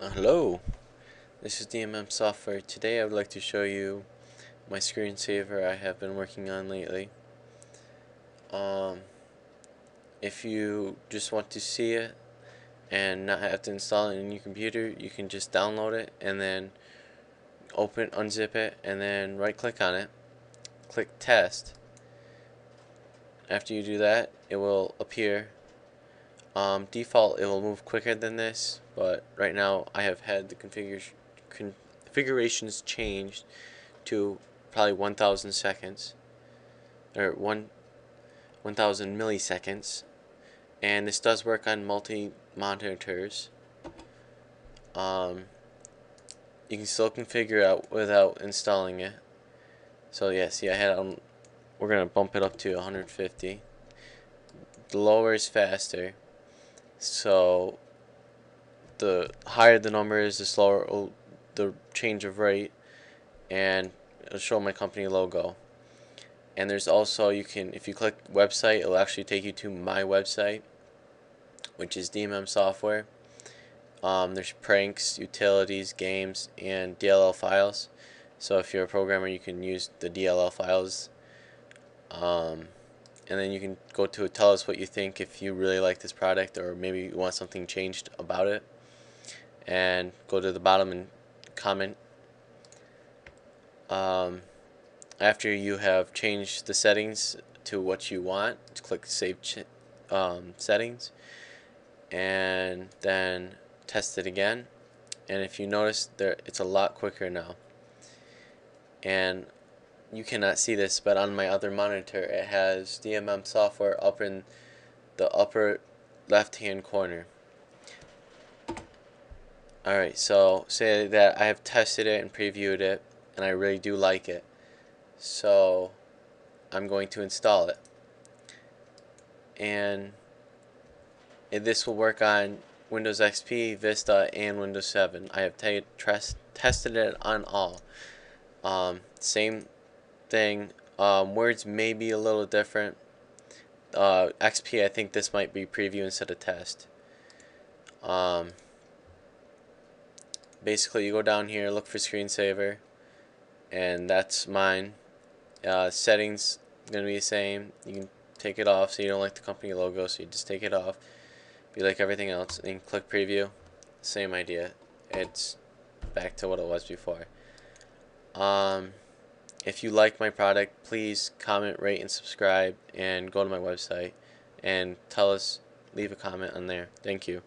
Uh, hello, this is DMM Software. Today I would like to show you my screensaver I have been working on lately. Um, if you just want to see it and not have to install it in your computer, you can just download it and then open, unzip it, and then right click on it, click test. After you do that, it will appear um, default, it will move quicker than this, but right now I have had the configuration configurations changed to probably 1,000 seconds, or 1 1,000 milliseconds, and this does work on multi monitors. Um, you can still configure it without installing it. So yeah, see I had um, we're gonna bump it up to 150. The lower is faster. So the higher the number is, the slower the change of rate, and it'll show my company logo. And there's also you can if you click website, it'll actually take you to my website, which is DMM Software. Um, there's pranks, utilities, games, and DLL files. So if you're a programmer, you can use the DLL files. Um, and then you can go to tell us what you think if you really like this product or maybe you want something changed about it. And go to the bottom and comment. Um, after you have changed the settings to what you want click save um, settings. And then test it again. And if you notice there it's a lot quicker now. And you cannot see this, but on my other monitor it has DMM software up in the upper left hand corner. Alright, so say that I have tested it and previewed it and I really do like it. So I'm going to install it. And this will work on Windows XP, Vista, and Windows 7. I have tested it on all. Um, same thing. Um, words may be a little different. Uh, XP, I think this might be preview instead of test. Um, basically, you go down here, look for screensaver, and that's mine. Uh, settings gonna be the same. You can take it off so you don't like the company logo, so you just take it off. Be like everything else, and click preview. Same idea. It's back to what it was before. Um, if you like my product, please comment, rate, and subscribe, and go to my website and tell us, leave a comment on there. Thank you.